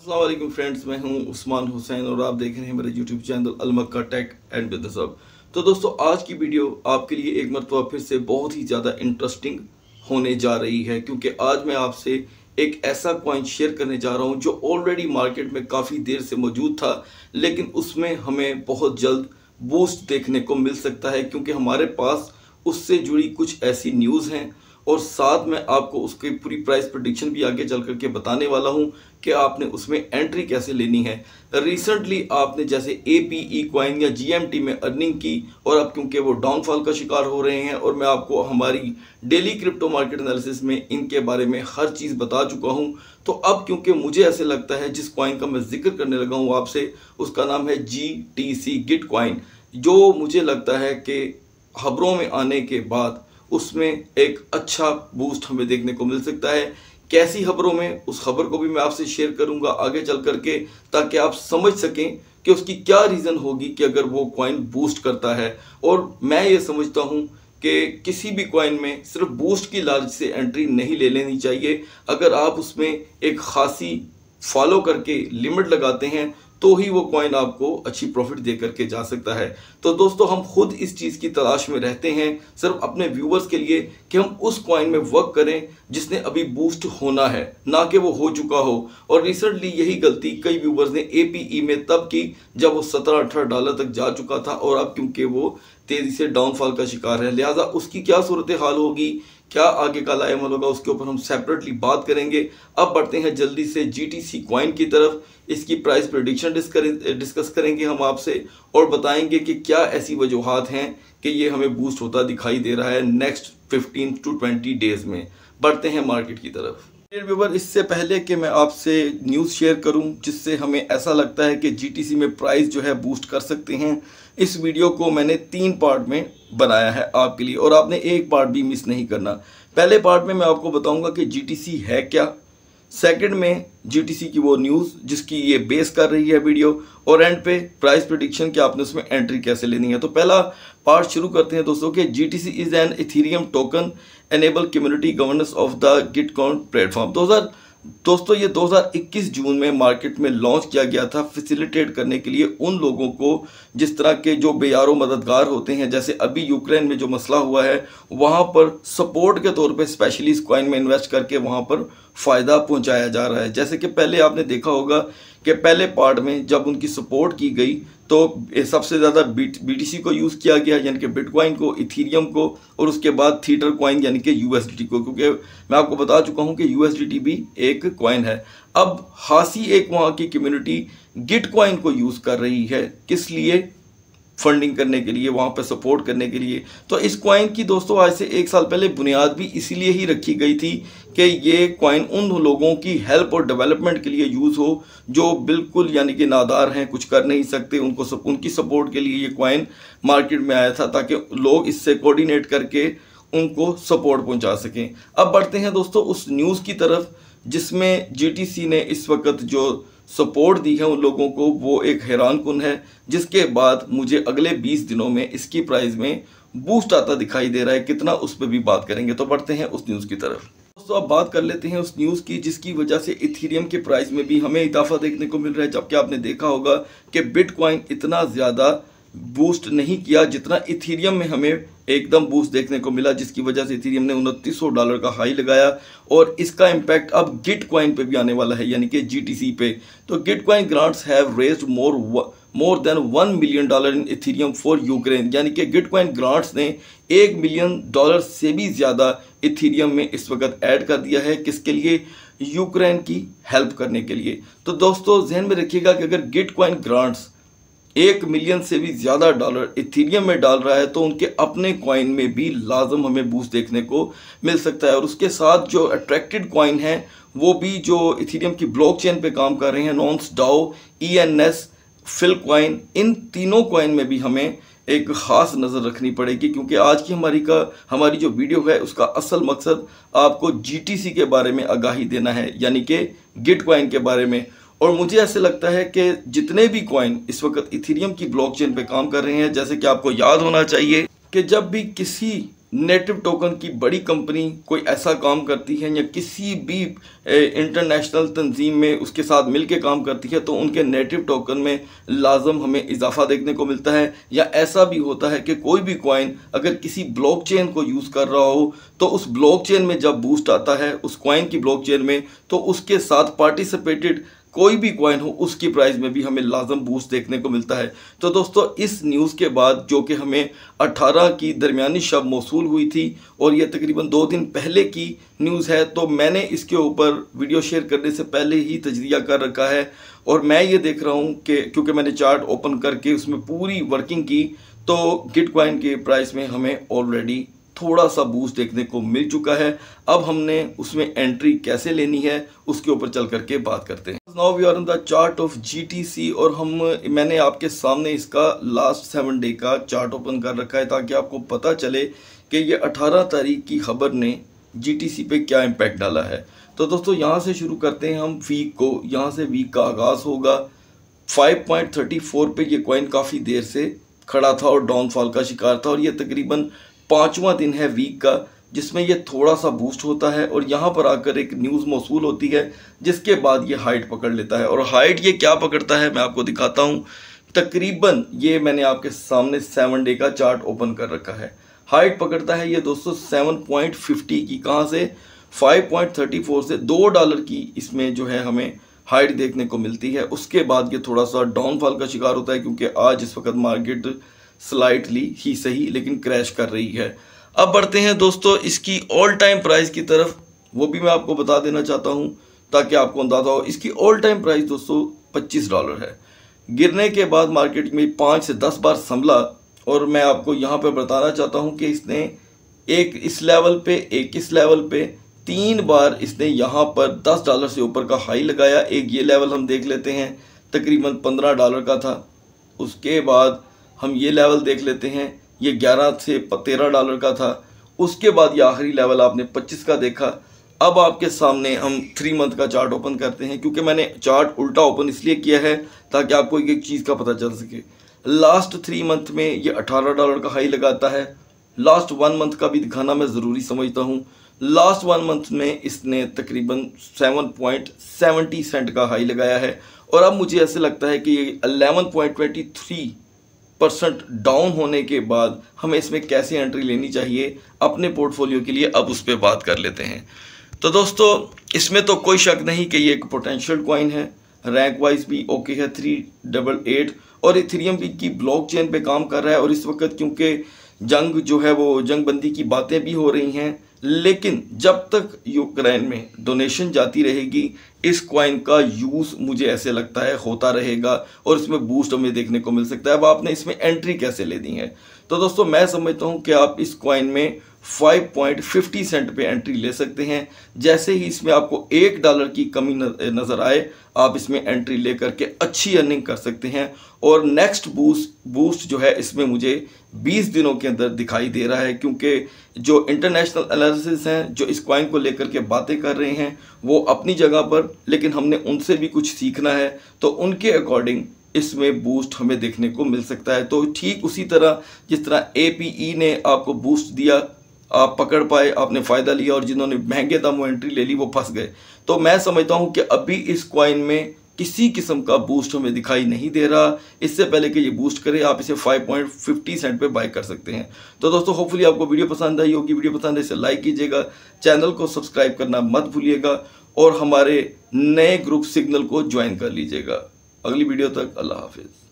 Aslam friends, मैं हूँ उस्मान हुसैन और आप देख रहे हैं मेरे यूट्यूब चैनल अलमक्का टेक एंड बिज़नेस हब तो दोस्तों, आज की वीडियो आपके लिए एक मरतबा फिर से बहुत ही ज़्यादा इंटरेस्टिंग होने जा रही है, क्योंकि आज मैं आपसे एक ऐसा कॉइन शेयर करने जा रहा हूँ जो ऑलरेडी मार्केट में काफ़ी देर से मौजूद था, लेकिन उसमें हमें बहुत जल्द बूस्ट देखने को मिल सकता है, क्योंकि हमारे पास उससे जुड़ी कुछ ऐसी न्यूज़ हैं। और साथ में आपको उसकी पूरी प्राइस प्रडिक्शन भी आगे चल करके बताने वाला हूँ कि आपने उसमें एंट्री कैसे लेनी है। रिसेंटली आपने जैसे ए पी ई क्वाइन या जी एम टी में अर्निंग की और अब क्योंकि वो डाउनफॉल का शिकार हो रहे हैं और मैं आपको हमारी डेली क्रिप्टो मार्केट एनालिसिस में इनके बारे में हर चीज़ बता चुका हूँ तो अब क्योंकि मुझे ऐसे लगता है जिस क्वाइन का मैं ज़िक्र करने लगा हूँ आपसे, उसका नाम है G T C Git coin जो मुझे लगता है कि खबरों में आने के बाद उसमें एक अच्छा बूस्ट हमें देखने को मिल सकता है। कैसी खबरों में, उस खबर को भी मैं आपसे शेयर करूँगा आगे चल करके, ताकि आप समझ सकें कि उसकी क्या रीज़न होगी कि अगर वो कॉइन बूस्ट करता है। और मैं ये समझता हूँ कि किसी भी कॉइन में सिर्फ़ बूस्ट की लालच से एंट्री नहीं ले लेनी चाहिए। अगर आप उसमें एक खासी फॉलो करके लिमिट लगाते हैं तो ही वो कॉइन आपको अच्छी प्रॉफिट दे करके जा सकता है। तो दोस्तों, हम खुद इस चीज़ की तलाश में रहते हैं। सिर्फ़ अपने व्यूवर्स के लिए कि हम उस कॉइन में वर्क करें जिसने अभी बूस्ट होना है, ना कि वो हो चुका हो। और रिसेंटली यही गलती कई व्यूवर्स ने एपीई में तब की, जब वो सत्रह अठारह डॉलर तक जा चुका था और अब क्योंकि वो तेज़ी से डाउनफॉल का शिकार है। लिहाजा उसकी क्या सूरत हाल होगी? क्या आगे का लाएमल होगा, उसके ऊपर हम सेपरेटली बात करेंगे। अब बढ़ते हैं जल्दी से जी टी सी क्वाइन की तरफ़। इसकी प्राइस प्रोडिक्शन डिस्कस करेंगे हम आपसे और बताएँगे कि क्या ऐसी वजूहत हैं कि ये हमें बूस्ट होता दिखाई दे रहा है नेक्स्ट 15 टू 20 डेज़ में। बढ़ते हैं मार्केट की तरफ़। व्यूवर इससे पहले कि मैं आपसे न्यूज़ शेयर करूँ, जिससे हमें ऐसा लगता है कि जीटीसी में प्राइस जो है बूस्ट कर सकते हैं, इस वीडियो को मैंने तीन पार्ट में बनाया है आपके लिए, और आपने एक पार्ट भी मिस नहीं करना। पहले पार्ट में मैं आपको बताऊँगा कि जीटीसी है क्या सेकंड में जीटीसी की वो न्यूज़ जिसकी ये बेस कर रही है वीडियो और एंड पे प्राइस प्रिडिक्शन की आपने उसमें एंट्री कैसे लेनी है। तो पहला पार्ट शुरू करते हैं दोस्तों कि GTC is an Ethereum token enable community governance of the Git Gitcoin platform दो हज़ार दोस्तों, ये 2021 जून में मार्केट में लॉन्च किया गया था फैसिलिटेट करने के लिए उन लोगों को जिस तरह के जो बेयारो मददगार होते हैं, जैसे अभी यूक्रेन में जो मसला हुआ है, वहाँ पर सपोर्ट के तौर पे स्पेशली इस कॉइन में इन्वेस्ट करके वहाँ पर फ़ायदा पहुँचाया जा रहा है। जैसे कि पहले आपने देखा होगा कि पहले पार्ट में जब उनकी सपोर्ट की गई तो सबसे ज़्यादा बीटीसी को यूज़ किया गया, यानी कि बिटकॉइन को इथीरियम को, और उसके बाद थिएटर कॉइन यानी कि यूएसडीटी को। क्योंकि मैं आपको बता चुका हूँ कि यूएसडीटी भी एक कॉइन है। अब हासी एक वहाँ की कम्युनिटी गिट कॉइन को यूज़ कर रही है। किस लिए? फंडिंग करने के लिए, वहाँ पर सपोर्ट करने के लिए। तो इस कॉइन की दोस्तों, आज से एक साल पहले बुनियाद भी इसीलिए ही रखी गई थी कि ये कॉइन उन लोगों की हेल्प और डेवलपमेंट के लिए यूज़ हो, जो बिल्कुल यानी कि नादार हैं, कुछ कर नहीं सकते। उनको सब उनकी सपोर्ट के लिए ये कॉइन मार्केट में आया था, ताकि लोग इससे कोऑर्डिनेट करके उनको सपोर्ट पहुँचा सकें। अब बढ़ते हैं दोस्तों, उस न्यूज़ की तरफ़, जिसमें जीटीसी ने इस वक्त जो सपोर्ट दी है उन लोगों को, वो एक हैरान कन है, जिसके बाद मुझे अगले 20 दिनों में इसकी प्राइस में बूस्ट आता दिखाई दे रहा है। कितना उस पर भी बात करेंगे। तो बढ़ते हैं उस न्यूज़ की तरफ़। दोस्तों, अब बात कर लेते हैं उस न्यूज़ की, जिसकी वजह से इथीरियम के प्राइस में भी हमें इजाफा देखने को मिल रहा है। जबकि आपने देखा होगा कि बिटकॉइन इतना ज़्यादा बूस्ट नहीं किया जितना इथीरियम में हमें एकदम बूस्ट देखने को मिला, जिसकी वजह से इथीरियम ने उनतीस डॉलर का हाई लगाया और इसका इम्पैक्ट अब गिट क्वाइन पे भी आने वाला है, यानी कि जीटीसी पे। तो Gitcoin grants have raised more more than one million dollar in Ethereum for Ukraine यानी कि गिट क्वाइन ग्रांट्स ने एक मिलियन डॉलर से भी ज़्यादा इथीरियम में इस वक्त ऐड कर दिया है, किसके लिए? यूक्रेन की हेल्प करने के लिए। तो दोस्तों जहन में रखिएगा कि अगर गिट क्वाइन ग्रांट्स एक मिलियन से भी ज़्यादा डॉलर इथीरियम में डाल रहा है तो उनके अपने कॉइन में भी लाजम हमें बूस्ट देखने को मिल सकता है। और उसके साथ जो अट्रैक्टेड कॉइन है, वो भी जो इथीरियम की ब्लॉकचेन पे काम कर रहे हैं Nouns DAO E N S Filecoin इन तीनों कॉइन में भी हमें एक ख़ास नज़र रखनी पड़ेगी, क्योंकि आज की हमारी का, हमारी जो वीडियो है, उसका असल मकसद आपको जीटीसी के बारे में आगाही देना है, यानी कि गिट कॉइन के बारे में। और मुझे ऐसे लगता है कि जितने भी कॉइन इस वक्त इथीरियम की ब्लॉकचेन पे काम कर रहे हैं, जैसे कि आपको याद होना चाहिए कि जब भी किसी नेटिव टोकन की बड़ी कंपनी कोई ऐसा काम करती है या किसी भी इंटरनेशनल तंजीम में उसके साथ मिल के काम करती है तो उनके नेटिव टोकन में लाजम हमें इजाफा देखने को मिलता है। या ऐसा भी होता है कि कोई भी कॉइन अगर किसी ब्लॉकचेन को यूज़ कर रहा हो तो उस ब्लॉकचेन में जब बूस्ट आता है, उस कॉइन की ब्लॉकचेन में तो उसके साथ पार्टिसिपेटेड कोई भी कॉइन हो, उसकी प्राइस में भी हमें लाजम बूस्ट देखने को मिलता है। तो दोस्तों, इस न्यूज़ के बाद जो कि हमें 18 की दरमियानी शब मौसू हुई थी और यह तकरीबन दो दिन पहले की न्यूज़ है तो मैंने इसके ऊपर वीडियो शेयर करने से पहले ही तजिया कर रखा है। और मैं ये देख रहा हूँ कि, क्योंकि मैंने चार्ट ओपन करके उसमें पूरी वर्किंग की तो गिट कॉइन के प्राइस में हमें ऑलरेडी थोड़ा सा बूस्ट देखने को मिल चुका है। अब हमने उसमें एंट्री कैसे लेनी है, उसके ऊपर चल करके बात करते हैं। Now we are in the chart of GTC और हम, मैंने आपके सामने इसका लास्ट सेवन डे का चार्ट ओपन कर रखा है ताकि आपको पता चले कि ये 18 तारीख की खबर ने जीटीसी पे क्या इम्पैक्ट डाला है। तो दोस्तों, यहाँ से शुरू करते हैं हम वीक को। यहाँ से वीक का आगाज़ होगा। 5.34 पे ये कॉइन काफ़ी देर से खड़ा था और डाउनफॉल का शिकार था और ये तकरीबन पाँचवा दिन है वीक का, जिसमें ये थोड़ा सा बूस्ट होता है और यहाँ पर आकर एक न्यूज़ मौसू होती है, जिसके बाद ये हाइट पकड़ लेता है। और हाइट ये क्या पकड़ता है, मैं आपको दिखाता हूँ। तकरीबन ये मैंने आपके सामने सेवन डे का चार्ट ओपन कर रखा है। हाइट पकड़ता है ये दोस्तों सेवन पॉइंट फिफ्टी की कहाँ से? फाइव पॉइंट थर्टी फोर से दो डॉलर की इसमें जो है हमें हाइट देखने को मिलती है। उसके बाद ये थोड़ा सा डाउनफॉल का शिकार होता है, क्योंकि आज इस वक्त मार्केट स्लाइटली ही सही, लेकिन क्रैश कर रही है। अब बढ़ते हैं दोस्तों, इसकी ऑल टाइम प्राइस की तरफ़। वो भी मैं आपको बता देना चाहता हूँ, ताकि आपको अंदाज़ा हो। इसकी ऑल टाइम प्राइस दोस्तों, पच्चीस डॉलर है। गिरने के बाद मार्केट में पाँच से दस बार संभला, और मैं आपको यहाँ पर बताना चाहता हूँ कि इसने एक इस लेवल पे, एक इस लेवल पे, तीन बार इसने यहाँ पर दस डॉलर से ऊपर का हाई लगाया। एक ये लेवल हम देख लेते हैं, तकरीबन पंद्रह डॉलर का था। उसके बाद हम ये लेवल देख लेते हैं, ये 11 से तेरह डॉलर का था। उसके बाद ये आखिरी लेवल आपने 25 का देखा। अब आपके सामने हम थ्री मंथ का चार्ट ओपन करते हैं, क्योंकि मैंने चार्ट उल्टा ओपन इसलिए किया है, ताकि आपको एक एक चीज़ का पता चल सके। लास्ट थ्री मंथ में ये 18 डॉलर का हाई लगाता है। लास्ट वन मंथ का भी दिखाना मैं ज़रूरी समझता हूँ। लास्ट वन मंथ में इसने तकरीबन सेवन पॉइंट सेवेंटी सेंट का हाई लगाया है। और अब मुझे ऐसे लगता है कि ये eleven point twenty three percent down होने के बाद हमें इसमें कैसे एंट्री लेनी चाहिए, अपने पोर्टफोलियो के लिए अब उस पर बात कर लेते हैं। तो दोस्तों, इसमें तो कोई शक नहीं कि ये एक पोटेंशियल कॉइन है। रैंक वाइज भी ओके है थ्री डबल एट और इथेरियम भी की ब्लॉक चेन पे काम कर रहा है और इस वक्त क्योंकि जंग जो है वो जंग बंदी की बातें भी हो रही हैं। लेकिन जब तक यूक्रेन में डोनेशन जाती रहेगी, इस क्वाइन का यूज़ मुझे ऐसे लगता है, होता रहेगा और इसमें बूस्ट हमें देखने को मिल सकता है। अब आपने इसमें एंट्री कैसे लेनी है? तो दोस्तों, मैं समझता हूँ कि आप इस क्वाइन में 5.50 सेंट पे एंट्री ले सकते हैं। जैसे ही इसमें आपको एक डॉलर की कमी नज़र आए, आप इसमें एंट्री ले करके अच्छी अर्निंग कर सकते हैं। और नेक्स्ट बूस्ट बूस्ट जो है, इसमें मुझे 20 दिनों के अंदर दिखाई दे रहा है, क्योंकि जो इंटरनेशनल एनालिसिस हैं, जो इस क्वाइन को लेकर के बातें कर रहे हैं, वो अपनी जगह पर, लेकिन हमने उनसे भी कुछ सीखना है। तो उनके अकॉर्डिंग इसमें बूस्ट हमें देखने को मिल सकता है। तो ठीक उसी तरह, जिस तरह एपीई ने आपको बूस्ट दिया, आप पकड़ पाए, आपने फ़ायदा लिया और जिन्होंने महँगे दामों एंट्री ले ली, वो फंस गए। तो मैं समझता हूँ कि अभी इस क्वाइन में किसी किस्म का बूस्ट हमें दिखाई नहीं दे रहा। इससे पहले कि ये बूस्ट करे, आप इसे 5.50 सेंट पे बाय कर सकते हैं। तो दोस्तों होपफुली आपको वीडियो पसंद आई होगी। वीडियो पसंद है, इसे लाइक कीजिएगा। चैनल को सब्सक्राइब करना मत भूलिएगा और हमारे नए ग्रुप सिग्नल को ज्वाइन कर लीजिएगा। अगली वीडियो तक अल्लाह हाफिज़।